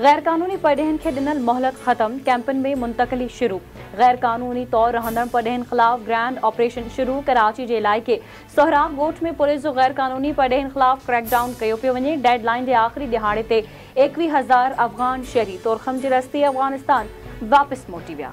गैर कानूनी पढ़ेन के दिनल मोहलत ख़त्म, कैंपन में मुंतकली शुरू। गैर कानूनी तौर रहंदड़ पढ़ेन ख़िलाफ़ ग्रैंड ऑपरेशन शुरू कराची के इलाके सोहराब ॻोठ में पुलिस जो गैर कानूनी पढ़ेन ख़िलाफ़ क्रैकडाउन कयो पियो वञे। डेडलाइन के आख़िरी दिहाड़े ते एकवीह हज़ार अफ़गान शहरी तोरखम जी रस्ते अफ़गानिस्तान वापसि मोटी विया।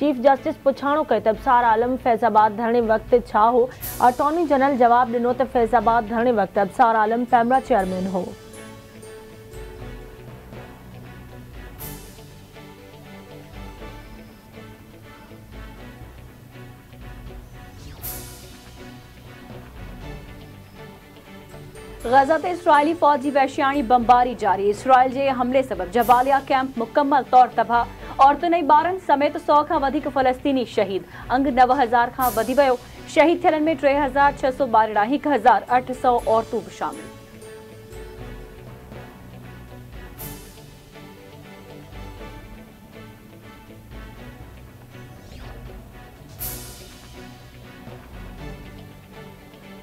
चीफ जस्टिस पुछाणो त अबसार आलम फैज़ाबाद धरणे वक़्तु हो अटॉर्नी जनरल जवाबु ॾिनो त फैज़ाबाद धरणे वक़्तु अबसार आलम पैमरा चेयरमैन हो। गजा ते इसराइली फ़ौज जी वैश्याणी बमबारी जारी। इसराइल जे हमले सबबि जबालिया कैंप मुकमल तौर तबाह। औरतुनि ॿारनि समेत सौ वधीक फ़लस्तीनी शहीद। अंग नव हज़ार खां वधी वियो। शहीद थियलनि में टे हज़ार छह सौ ॿारहं हिकु हज़ार अठ सौ औरतूं बि शामिल।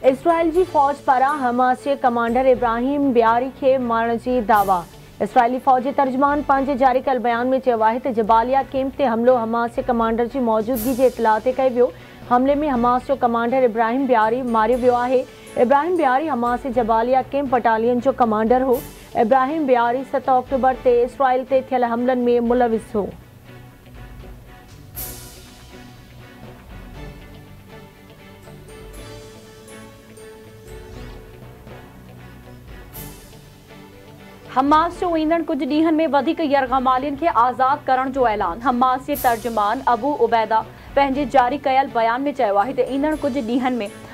इसराइल जी फ़ौज पारां हमास जे कमांडर इब्राहिम बियारी खे मारण जी दावा। इसराइली फ़ौज तर्जुमान पंहिंजे जारी कयल बयान में चयो आहे जबालिया कैम्प ते हमिलो हमास जे कमांडर जी मौजूदगी जे इतलाह ते हमले में हमास जो कमांडर इब्राहिम बिहारी मारियो वियो आहे। इब्राहिम बिहारी हमास जे जबालिया कैम्प बटालियन जो कमांडर हो। इब्राहिम बिहारी सत अक्टूबर ते इसराइल ते थियल हमलनि में मुलविस हो। हमास जो ईंदड़ कुछ ॾींहनि में वधीक यरगमालियुनि खे आज़ादु करण जो ऐलान। हमास के तर्जुमान अबू उबैदा पंहिंजे जारी कयल बयान में चयो आहे त ईंदड़ कुझु ॾींहनि में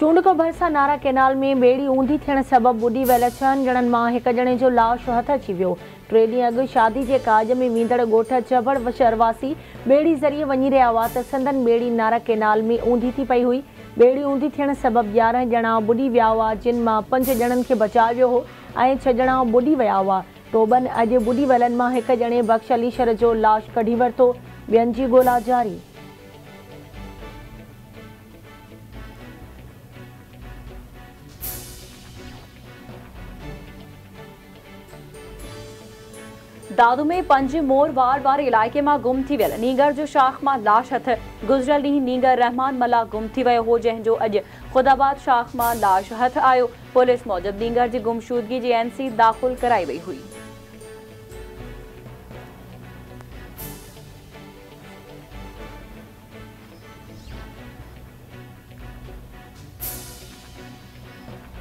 चूंड खां भरिसां नारा केनाल में ॿेड़ी ऊंधी थियण सबबि ॿुॾी वियल छहनि ॼणनि माँ हिकु ॼणे जो लाश हथ अची वियो। टे ॾींहं अॻु शादी जे काज में वेंदड़ ॻोठ चबड़ शहरवासी ॿेड़ी ज़रिए वञी रहिया हुआ त संदन ॿेड़ी नारा केनाल में ऊंधी थी पई हुई। ॿेड़ी ऊंधी थियण सबबि यारहं ॼणा ॿुॾी विया हुआ, जिन माँ पंज ॼणनि खे बचायो वियो हो छह ॼणा ॿुॾी विया हुआ। टोबनि अॼु ॿुॾी वियलनि माँ हिकु ॼणे बख़्श अलीशर जो लाश कढी वरितो। ॿियनि जी ॻोल्हा जारी। दादू में पंज मोर वार वारे इलाके में गुम थी वियल। नीगर जो शाख में लाश हथ गुज़िरियल ॾींहुं नीगर रहमान मला गुम थी वियो हो, जंहिंजो अॼु ख़ुदाबाद शाख में लाश हथ आयो। पुलिस मौजूद नीगर की गुमशुदगी जी एन सी दाख़िल कराई वई हुई।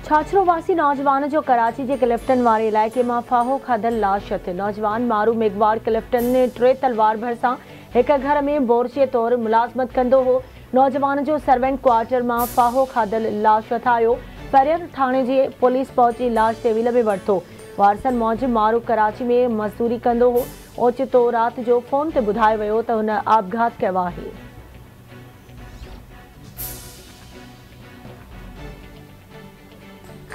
वासी नौजवान जो कराची जे क्लिफ्टन वारे इलाइक़े माँ फाहो खाधल लाश हथ नौजवान मारू मेघवाड़ क्लिफ्टन टे तलवार भरिसां हिकु घर में बोरचे तौरु मुलाज़मत कंदो हो। नौजवान जो सर्वेंट क्वार्टर माँ फाहो खाधल लाश हथ आयो परियर थाणे जी पुलिस पहुची लाश तहवील में वरितो। वारसनि मौजिब मारू कराची में मज़दूरी कंदो हो। ओचितो राति जो फ़ोन ते ॿुधायो वियो त आपघात कयो आहे।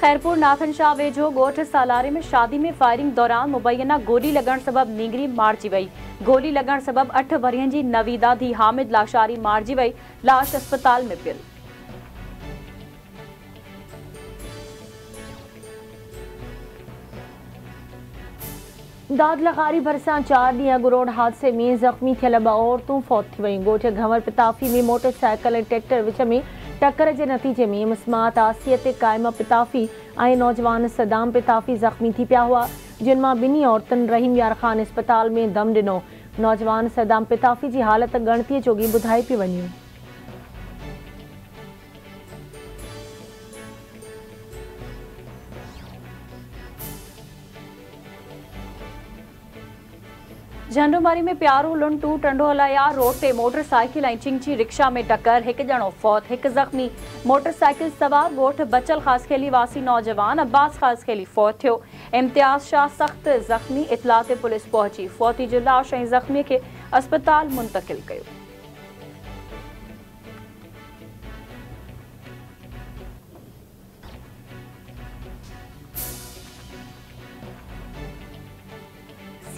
खैरपुर नाथन शाह वेझो ॻोठ सालारे में शादी में फायरिंग दौरान मुबैना गोली लॻण सबबि नींगरी मारिजी वई। गोली लॻण सबबि अठ वरियनि जी नवीदा धी हामिद लाशारी मारिजी वई, लाश अस्पताल में पियल। दाद लखारी भरिसां चार ॾींहं अॻु हादसे में ज़ख़्मी थियल ॿ औरतूं फौत थी वयूं। ॻोठ घंवर पिताफ़ी में मोटरसाइकिल ट्रैक्टर विच में टक्कर जे नतीजे में मुस्मात आसियत कायम पिताफ़ी ऐं नौजवान सदाम पिताफ़ी ज़ख़्मी थी पिया हुआ, जिन माँ ॿिन्ही रहीम यार ख़ान अस्पताल में दम ॾिनो नौजवान सदाम पिताफ़ी जी हालत ॻणतीअ चोगी ॿुधाई पई वञे। झंडूमारी में प्यारो लुंटू टंडोलया रोड ते मोटरसाइकिल ऐं चिंची रिक्शा में टक्कर, हिकु ॼणो फौत, हिकु ज़ख़्मी। मोटरसाइकिल सवार ॻोठ बचल ख़ासखेली वासी नौजवान, अब्बास ख़ासखेली फौत थियो। इम्तियाज़ शाह सख़्त ज़ख़्मी, इतला पुलिस पहुची। फौती जो लाश ऐं ज़ख़्मीअ खे अस्पताल मुंतक़िल कयो।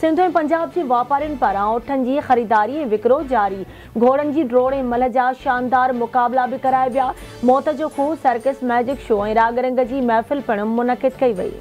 सिंध पंजाब के वापारियुनि पारा ओठन जी ख़रीदारी विक्रो जारी। घोड़नि जी ड्रोड़ मल जा शानदार मुक़ाबला बि कराया विया। मौत जो खूह सर्कस मैजिक शो ऐं राग रंग जी महफ़िल पिण मुनक़िद कई वई।